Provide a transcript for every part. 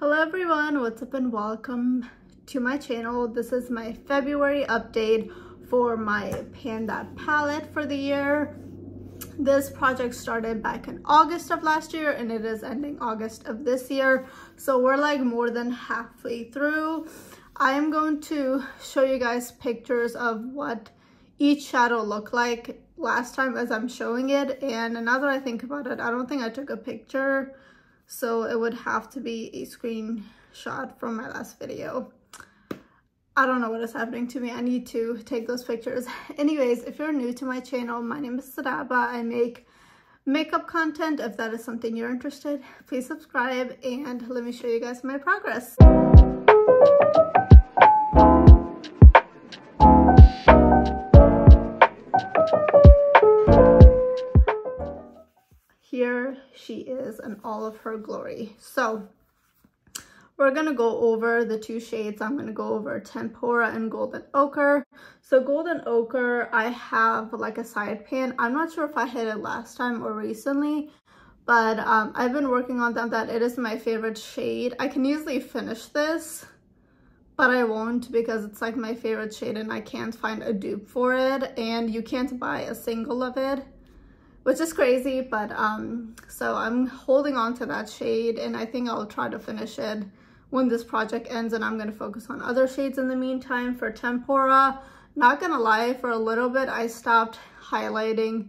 Hello everyone, what's up and welcome to my channel. This is my February update for my pan that palette for the year. This project started back in August of last year and it is ending August of this year. So we're like more than halfway through. I am going to show you guys pictures of what each shadow looked like last time as I'm showing it. And now that I think about it, I don't think I took a picture so it would have to be a screenshot from my last video. I don't know what is happening to me. I need to take those pictures. Anyways, if you're new to my channel, my name is Sodaba. I make makeup content. If that is something you're interested, please subscribe and let me show you guys my progress. All of her glory. So we're going to go over the two shades. I'm going to go over Tempera and Golden Ochre. So Golden Ochre, I have like a side pan. I'm not sure if I hit it last time or recently, but um, I've been working on that. That it is my favorite shade. I can easily finish this, but I won't because it's like my favorite shade and I can't find a dupe for it. And you can't buy a single of it which is crazy but um so i'm holding on to that shade and i think i'll try to finish it when this project ends and i'm going to focus on other shades in the meantime for tempera not gonna lie for a little bit i stopped highlighting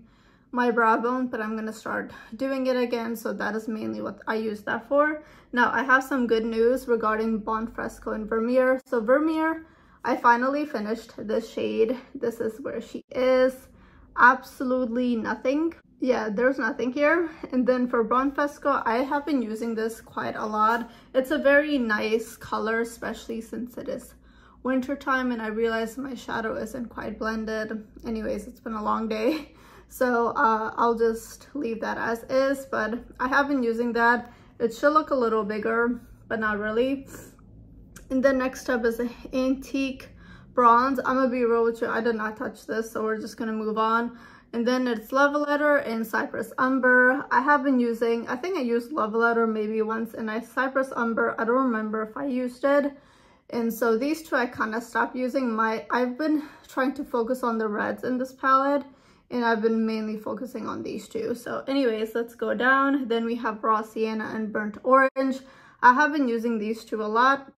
my brow bone but i'm gonna start doing it again so that is mainly what i use that for. Now i have some good news regarding Buon Fresco and vermeer. So vermeer i finally finished this shade. This is where she is. Absolutely nothing yeah there's nothing here. And then for Buon Fresco I have been using this quite a lot. It's a very nice color especially since it is winter time and I realize my shadow isn't quite blended. Anyways it's been a long day. So uh, I'll just leave that as is but I have been using that. It should look a little bigger but not really. And then next up is an antique bronze I'm gonna be real with you I did not touch this so we're just gonna move on and then it's Love Letter and Cyprus Umber. I have been using, I think I used Love Letter maybe once and I Cyprus Umber, I don't remember if I used it. And so these two I kind of stopped using. My I've been trying to focus on the reds in this palette and I've been mainly focusing on these two. So anyways, let's go down. Then we have Raw Sienna and Burnt Orange. I have been using these two a lot.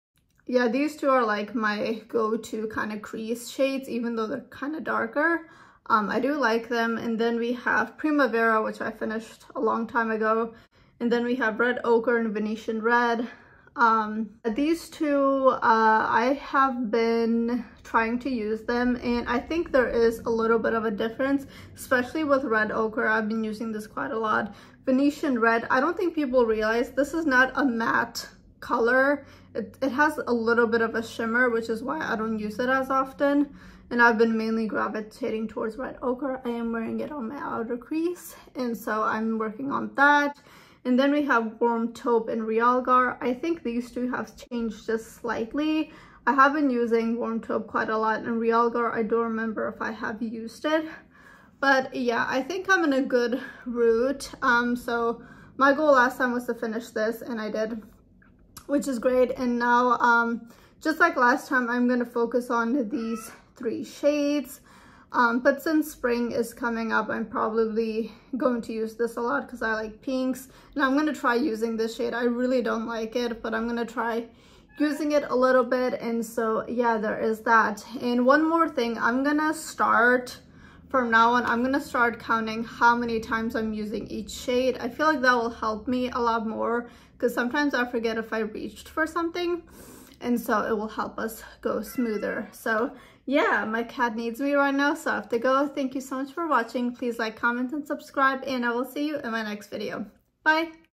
Yeah, these two are like my go-to kind of crease shades, even though they're kind of darker. Um, I do like them. And then we have Primavera, which I finished a long time ago. And then we have Red Ochre and Venetian Red. Um, these two, uh, I have been trying to use them and I think there is a little bit of a difference, especially with Red Ochre. I've been using this quite a lot. Venetian Red, I don't think people realize this is not a matte color. It, it has a little bit of a shimmer, which is why I don't use it as often and I've been mainly gravitating towards red ochre. I am wearing it on my outer crease and so I'm working on that. And then we have Warm Taupe and Realgar. I think these two have changed just slightly. I have been using Warm Taupe quite a lot and Realgar, I don't remember if I have used it. But yeah, I think I'm in a good route. Um, so my goal last time was to finish this and I did, which is great. And now, um, just like last time, I'm going to focus on these three shades. Um, but since spring is coming up, I'm probably going to use this a lot because I like pinks. And I'm going to try using this shade. I really don't like it, but I'm going to try using it a little bit. And so, yeah, there is that. And one more thing, I'm going to start from now on, I'm going to start counting how many times I'm using each shade. I feel like that will help me a lot more because sometimes I forget if I reached for something and so it will help us go smoother. So yeah, my cat needs me right now, so I have to go. Thank you so much for watching. Please like, comment, and subscribe, and I will see you in my next video. Bye!